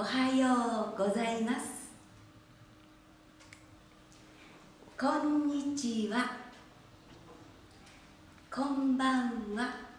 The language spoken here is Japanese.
おはようございます。こんにちは。こんばんは。